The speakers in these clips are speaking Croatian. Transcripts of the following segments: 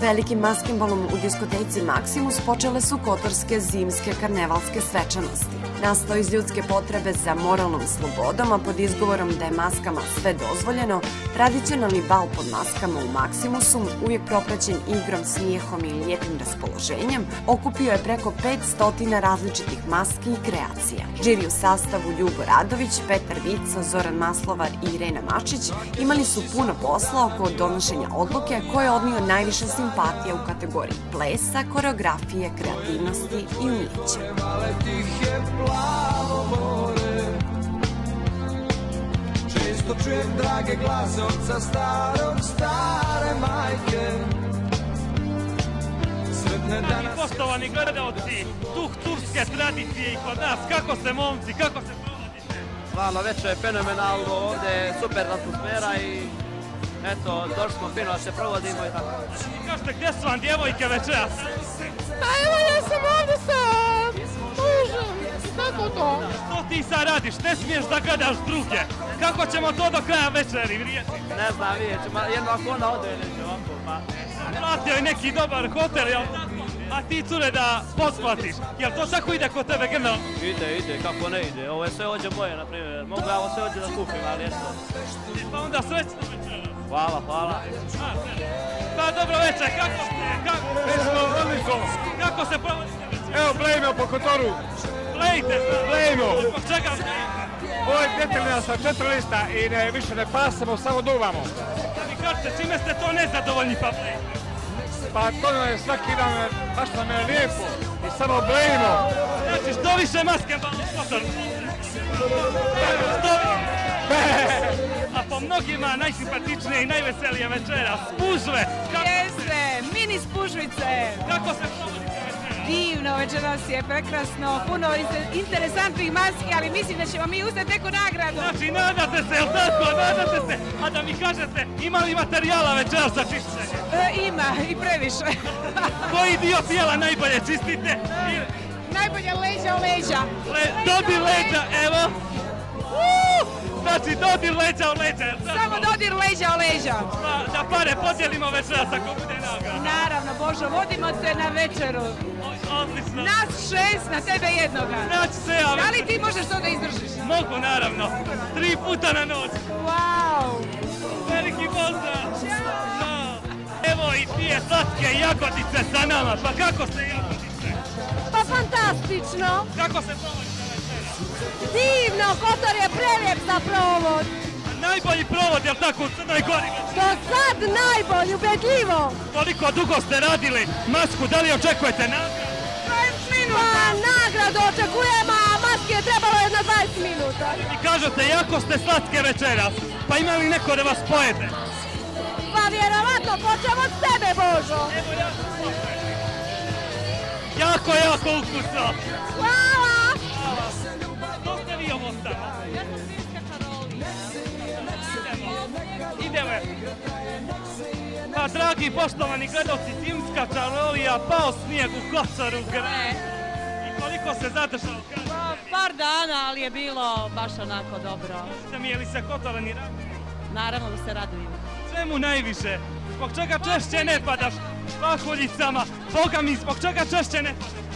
velikim maskembalom u diskoteci Maximus počele su kotorske zimske karnevalske svečanosti. Nastao iz ljudske potrebe za moralnom slobodom, a pod izgovorom da je maskama sve dozvoljeno, tradicionalni bal pod maskama u Maximusu, uvijek propraćen igrom, smijehom i lijepim raspoloženjem, okupio je preko 500 različitih maski i kreacija. Žiri u sastavu Ljubo Radović, Petar Vico, Zoran Maslovar i Irena Mačić imali su puno posla oko donošenja odluke koje je odnio najviše simpatija u kategoriji plesa, koreografije, kreativnosti i umijeća. Često čujem drage glase od sa starog stare majke danas Poštovani gledalci, duh turske tradicije i kod nas, kako se momci, kako se provodite? Stvarno, već je fenomenalno ovdje, je super atmosfera i eto, došli smo fino da se provodimo i tako. Kažete, gdje su vam djevojke večeras? Pa evo ja sam ovdje sa mužem. Kako to? Što ti sad radiš? Ne smiješ da gledaš druge. Kako ćemo to do kraja večeri vrijeti? Ne znam, vidjet ćemo, jedno ako ona ode, neće ovako, pa... Platio je neki dobar hotel, jel tako? A ti cure da posplatiš. Jel to tako ide kod tebe grno? Ide, ide, kako ne ide, ovo je sve ođe moje, na primjer. Mogu ja ovo sve ođe da kupim, ali eto. Pa onda srećno. Hvala, hvala. Pa dobro večer, kako ste? Kako, odlično. kako se provodite? Evo plejmo po kotoru. Plejte. Plejmo. Zbog čega? Ovo je detaljna sa četiri lista i ne, više ne pasamo, samo duvamo. Da mi kažete, čime ste to nezadovoljni pa plejte? Pa to nam je svaki dan, baš nam je lijepo. I samo blejimo. Znači, što više maske malo mnogima najsimpatičnije i najveselije večera, spužve. Jeste, mini spužvice. kako se provodite večera? Divno večeras je prekrasno, puno inter- interesantnih maski, ali mislim da ćemo mi uzeti neku nagradu. Znači, nadate se, jel tako? Nadate se. A da mi kažete, ima li materijala večera za čišćenje? E, ima i previše. Koji dio tijela najbolje čistite? Najbolje leđa u leđa. le, dodir leđa, evo. Znači, dodir leđa u leđa? Samo dodir leđa u leđa. Pa, da pare podijelimo večeras ako bude nagrada. Naravno, Božo, vodimo te na večeru. Odlično. Nas šest, na tebe jednoga. Znači se ja Da li ti možeš to da izdržiš? Mogu, naravno. Tri puta na noć. Wow! Veliki pozdrav. Da. Evo i dvije slatke jagodice sa nama. Pa kako ste jagodice? Pa fantastično, Kako se večera? divno, prelijep za provod. Najbolji provod, jel tako, u Crnoj Gori? Do sad najbolji, ubedljivo. Koliko dugo ste radili masku, da li očekujete nagradu? Pa nagradu očekujemo, a maske je trebalo jedno 20 minuta. I kažete, jako ste slatke večeras, pa ima li neko da vas pojede? Pa vjerovatno, počemo od tebe, Božo. Evo ja Jako, jako ukusno. Hvala. Što ste vi ovo stavili? Pa, dragi poštovani gledalci, zimska čarolija, pao snijeg u Kocoru gre. I koliko se zadržao Pa, par dana, ali je bilo baš onako dobro. Ste mi je li se Kotorani radi? Naravno da se radujem. Čemu najviše? Zbog čega češće ne padaš pahuljicama? Boga mi, zbog čega češće ne padaš?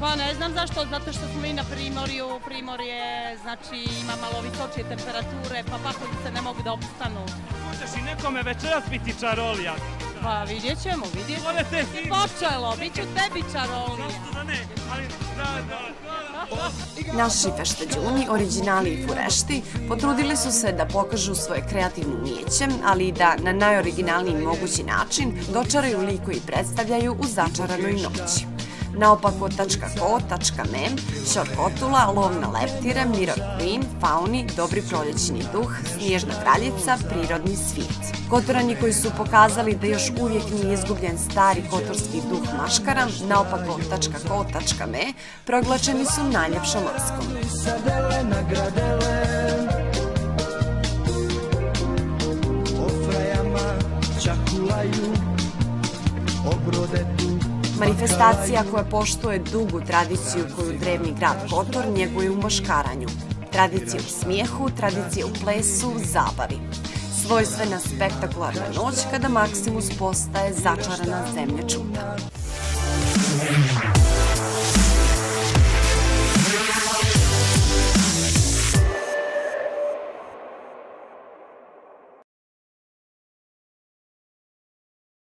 Pa ne znam zašto, zato što smo mi na Primorju, Primorje znači ima malo visočije temperature, pa paholjice ne mogu da opstanu. Možeš i nekome večeras biti čarolija. Pa vidjet ćemo, vidjet ćemo. I... Počelo, bit ću tebi čaroli. Zašto da ne? Ali, da, da. Naši feštađuni, originali i furešti potrudili su se da pokažu svoje kreativno umijeće, ali i da na najoriginalniji mogući način dočaraju lik koji predstavljaju u začaranoj noći. Naopako.ko.me, Šor Kotula, Lov na leptire, Mirror Queen, Fauni, Dobri proljećni duh, Snježna kraljica, Prirodni svit. Kotorani koji su pokazali da još uvijek nije izgubljen stari kotorski duh maškara, naopako.ko.me, proglačeni su najljepšom čakulaju Obrode tu Manifestacija koja poštuje dugu tradiciju koju drevni grad Kotor njeguje u maškaranju. Tradicija u smijehu, tradicija u plesu, zabavi. Svojstvena spektakularna noć kada Maksimus postaje začarana zemlja čuda.